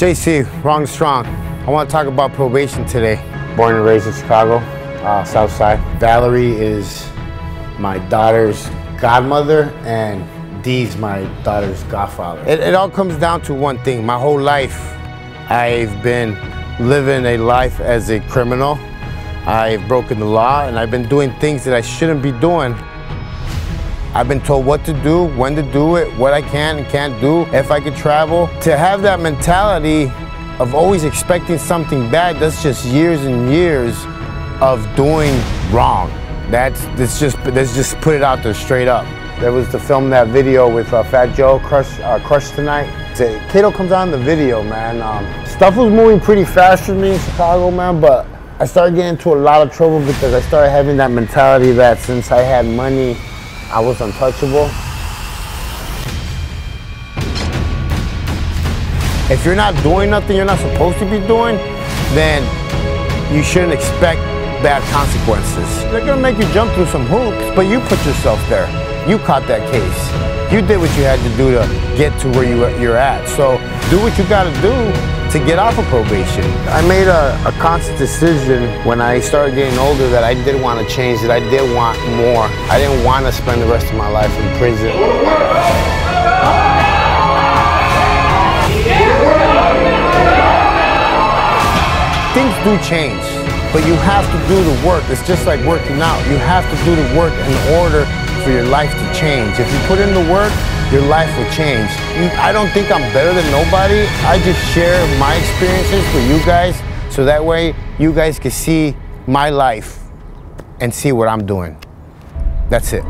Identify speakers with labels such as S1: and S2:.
S1: JC, wrong strong. I want to talk about probation today. Born and raised in Chicago, uh, South Side. Valerie is my daughter's godmother and Dee's my daughter's godfather. It, it all comes down to one thing. My whole life, I've been living a life as a criminal. I've broken the law and I've been doing things that I shouldn't be doing. I've been told what to do, when to do it, what I can and can't do, if I could travel. To have that mentality of always expecting something bad, that's just years and years of doing wrong. That's, that's just, let's just put it out there straight up. There was to film that video with uh, Fat Joe, Crush, uh, Crush Tonight. Kato comes on the video, man. Um, stuff was moving pretty fast for me in Chicago, man, but I started getting into a lot of trouble because I started having that mentality that since I had money, I was untouchable. If you're not doing nothing you're not supposed to be doing, then you shouldn't expect bad consequences. They're gonna make you jump through some hoops, but you put yourself there. You caught that case. You did what you had to do to get to where you, you're at. So do what you gotta do to get off of probation. I made a, a conscious decision when I started getting older that I did want to change, that I did want more. I didn't want to spend the rest of my life in prison. Things do change, but you have to do the work. It's just like working out. You have to do the work in order for your life to change. If you put in the work, your life will change. I don't think I'm better than nobody. I just share my experiences with you guys so that way you guys can see my life and see what I'm doing. That's it.